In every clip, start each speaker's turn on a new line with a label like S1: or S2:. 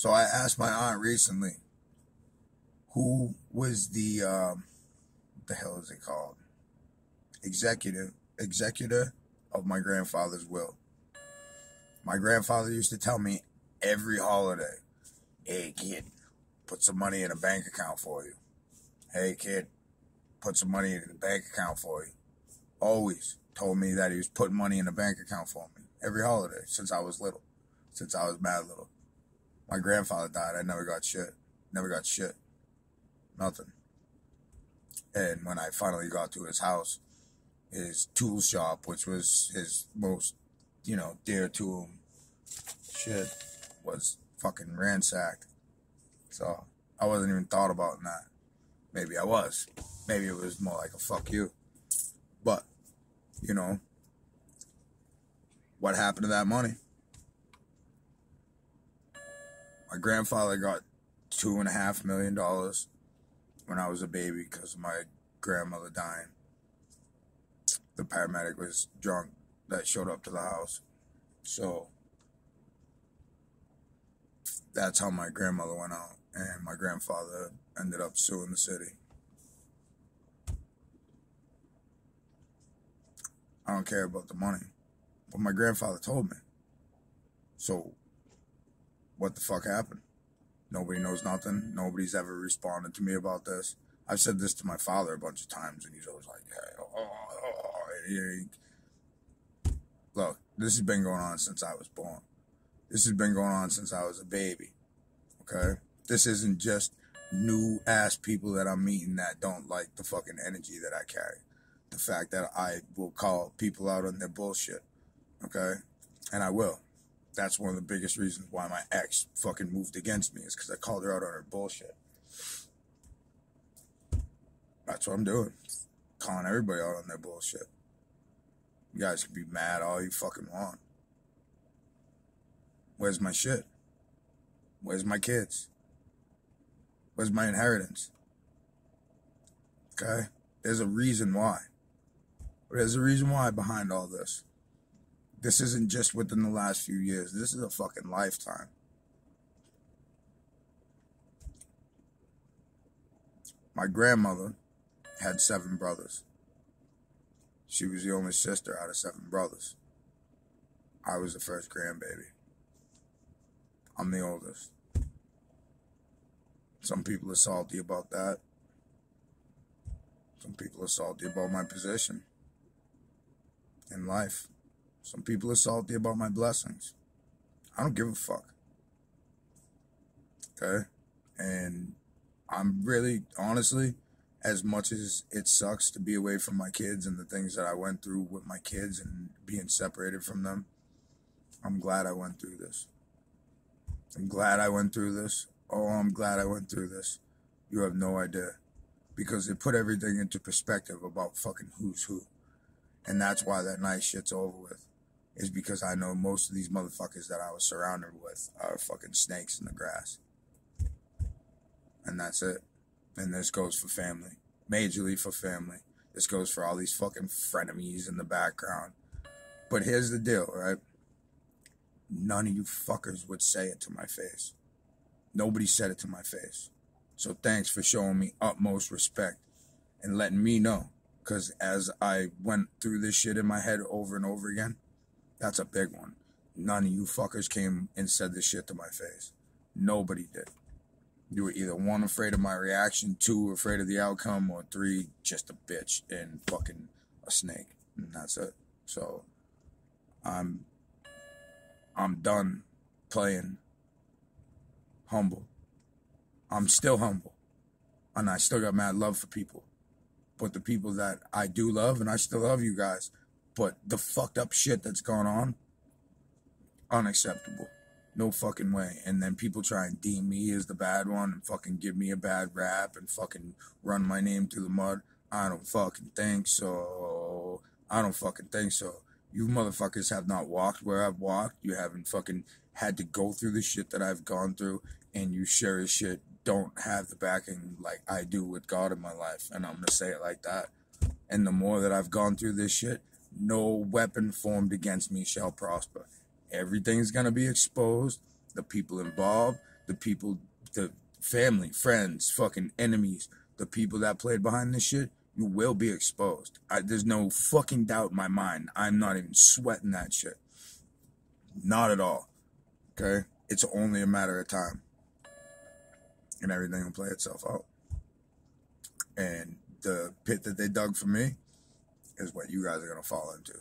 S1: So I asked my aunt recently, who was the um, the hell is it called? Executive executor of my grandfather's will. My grandfather used to tell me every holiday, "Hey kid, put some money in a bank account for you." Hey kid, put some money in a bank account for you. Always told me that he was putting money in a bank account for me every holiday since I was little, since I was mad little. My grandfather died. I never got shit. Never got shit. Nothing. And when I finally got to his house, his tool shop, which was his most, you know, dear to him, shit was fucking ransacked. So I wasn't even thought about in that. Maybe I was. Maybe it was more like a fuck you. But, you know, what happened to that money? My grandfather got two and a half million dollars when I was a baby because my grandmother dying. The paramedic was drunk that showed up to the house. So that's how my grandmother went out. And my grandfather ended up suing the city. I don't care about the money. But my grandfather told me. So what the fuck happened? Nobody knows nothing. Nobody's ever responded to me about this. I've said this to my father a bunch of times, and he's always like, hey, oh, oh, oh. oh Look, this has been going on since I was born. This has been going on since I was a baby. Okay? This isn't just new ass people that I'm meeting that don't like the fucking energy that I carry. The fact that I will call people out on their bullshit. Okay? And I will. That's one of the biggest reasons why my ex fucking moved against me is because I called her out on her bullshit. That's what I'm doing. Calling everybody out on their bullshit. You guys can be mad all you fucking want. Where's my shit? Where's my kids? Where's my inheritance? Okay? There's a reason why. There's a reason why behind all this. This isn't just within the last few years. This is a fucking lifetime. My grandmother had seven brothers. She was the only sister out of seven brothers. I was the first grandbaby. I'm the oldest. Some people are salty about that. Some people are salty about my position in life. Some people are salty about my blessings. I don't give a fuck. Okay? And I'm really, honestly, as much as it sucks to be away from my kids and the things that I went through with my kids and being separated from them, I'm glad I went through this. I'm glad I went through this. Oh, I'm glad I went through this. You have no idea. Because it put everything into perspective about fucking who's who. And that's why that nice shit's over with. Is because I know most of these motherfuckers that I was surrounded with are fucking snakes in the grass. And that's it. And this goes for family. Majorly for family. This goes for all these fucking frenemies in the background. But here's the deal, right? None of you fuckers would say it to my face. Nobody said it to my face. So thanks for showing me utmost respect and letting me know. Because as I went through this shit in my head over and over again, that's a big one. None of you fuckers came and said this shit to my face. Nobody did. You were either one, afraid of my reaction, two, afraid of the outcome, or three, just a bitch and fucking a snake. And that's it. So I'm I'm done playing humble. I'm still humble. And I still got mad love for people. But the people that I do love, and I still love you guys, but the fucked up shit that's going on, unacceptable. No fucking way. And then people try and deem me as the bad one and fucking give me a bad rap and fucking run my name through the mud. I don't fucking think so. I don't fucking think so. You motherfuckers have not walked where I've walked. You haven't fucking had to go through the shit that I've gone through. And you sure as shit don't have the backing like I do with God in my life. And I'm going to say it like that. And the more that I've gone through this shit, no weapon formed against me shall prosper. Everything's going to be exposed. The people involved, the people, the family, friends, fucking enemies, the people that played behind this shit, you will be exposed. I, there's no fucking doubt in my mind. I'm not even sweating that shit. Not at all. Okay? It's only a matter of time. And everything will play itself out. And the pit that they dug for me is what you guys are going to fall into.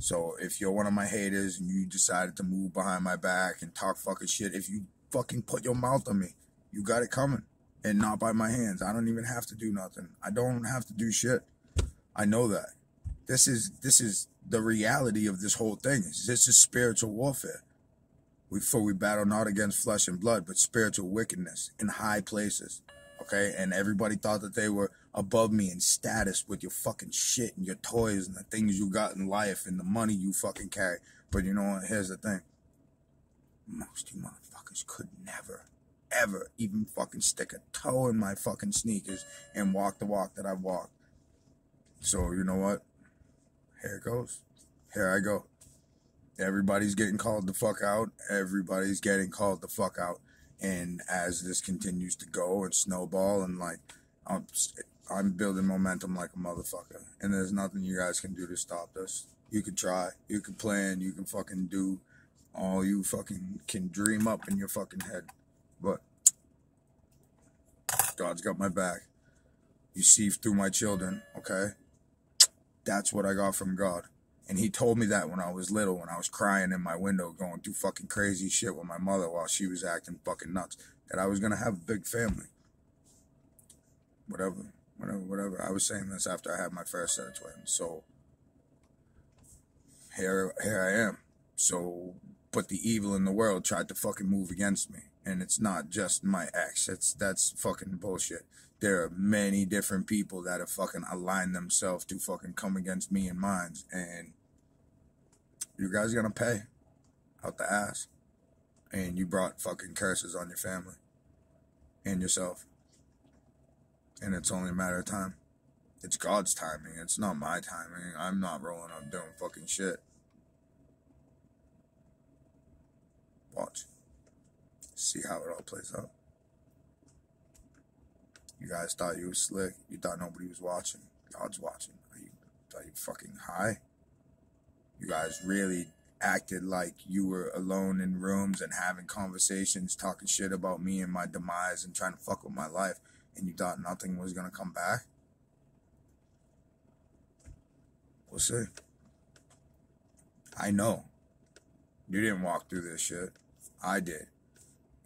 S1: So if you're one of my haters and you decided to move behind my back and talk fucking shit, if you fucking put your mouth on me, you got it coming. And not by my hands. I don't even have to do nothing. I don't have to do shit. I know that. This is this is the reality of this whole thing. This is spiritual warfare. We for we battle not against flesh and blood, but spiritual wickedness in high places. Okay? And everybody thought that they were above me in status with your fucking shit and your toys and the things you got in life and the money you fucking carry. But you know what? Here's the thing. Most you motherfuckers could never, ever even fucking stick a toe in my fucking sneakers and walk the walk that I walk. So you know what? Here it goes. Here I go. Everybody's getting called the fuck out. Everybody's getting called the fuck out. And as this continues to go and snowball and like, I'm, I'm building momentum like a motherfucker. And there's nothing you guys can do to stop this. You can try. You can plan. You can fucking do all you fucking can dream up in your fucking head. But God's got my back. You see through my children, okay? That's what I got from God. And he told me that when I was little, when I was crying in my window, going through fucking crazy shit with my mother while she was acting fucking nuts, that I was gonna have a big family. Whatever, whatever, whatever. I was saying this after I had my first set of twins. So here, here I am. So, but the evil in the world tried to fucking move against me, and it's not just my ex. It's that's fucking bullshit there are many different people that have fucking aligned themselves to fucking come against me and mine. And you guys are gonna pay out the ass. And you brought fucking curses on your family and yourself. And it's only a matter of time. It's God's timing. It's not my timing. I'm not rolling up doing fucking shit. See how it all plays out. You guys thought you was slick. You thought nobody was watching. God's watching. Are you, are you fucking high? You guys really acted like you were alone in rooms and having conversations, talking shit about me and my demise and trying to fuck with my life, and you thought nothing was gonna come back? We'll see. I know. You didn't walk through this shit. I did.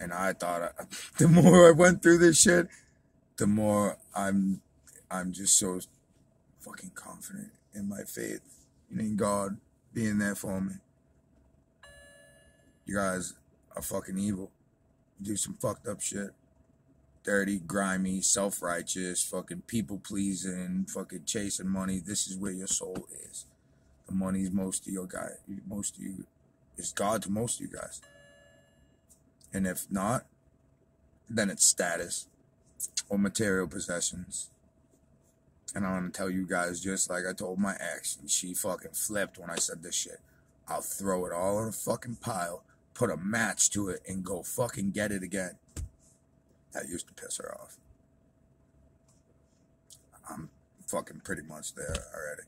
S1: And I thought the more I went through this shit, the more I'm I'm just so fucking confident in my faith and in God being there for me. You guys are fucking evil. You do some fucked up shit. Dirty, grimy, self righteous, fucking people pleasing, fucking chasing money. This is where your soul is. The money's most of your guy most of you is God to most of you guys. And if not, then it's status or material possessions. And I want to tell you guys, just like I told my ex, and she fucking flipped when I said this shit. I'll throw it all in a fucking pile, put a match to it, and go fucking get it again. That used to piss her off. I'm fucking pretty much there already.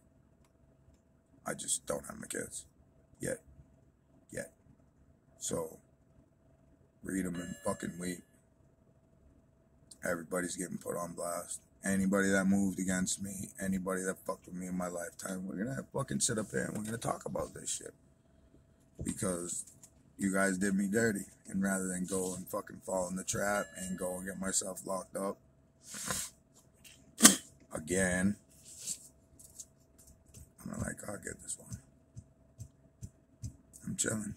S1: I just don't have my kids. Yet. Yet. So, read them and fucking weep. Everybody's getting put on blast. Anybody that moved against me, anybody that fucked with me in my lifetime, we're gonna fucking sit up here and we're gonna talk about this shit. Because you guys did me dirty. And rather than go and fucking fall in the trap and go and get myself locked up again, I'm like, I'll get this one. I'm chilling.